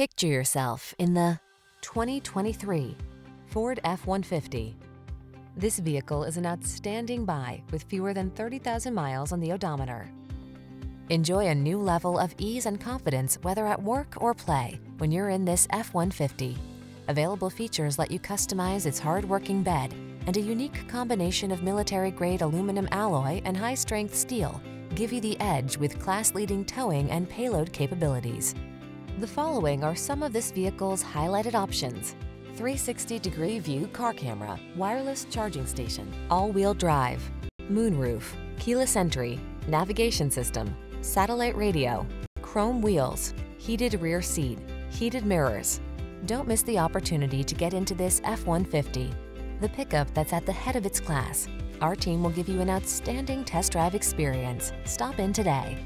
Picture yourself in the 2023 Ford F-150. This vehicle is an outstanding buy with fewer than 30,000 miles on the odometer. Enjoy a new level of ease and confidence whether at work or play when you're in this F-150. Available features let you customize its hard-working bed and a unique combination of military-grade aluminum alloy and high-strength steel give you the edge with class-leading towing and payload capabilities. The following are some of this vehicle's highlighted options. 360-degree view car camera, wireless charging station, all-wheel drive, moonroof, keyless entry, navigation system, satellite radio, chrome wheels, heated rear seat, heated mirrors. Don't miss the opportunity to get into this F-150, the pickup that's at the head of its class. Our team will give you an outstanding test drive experience. Stop in today.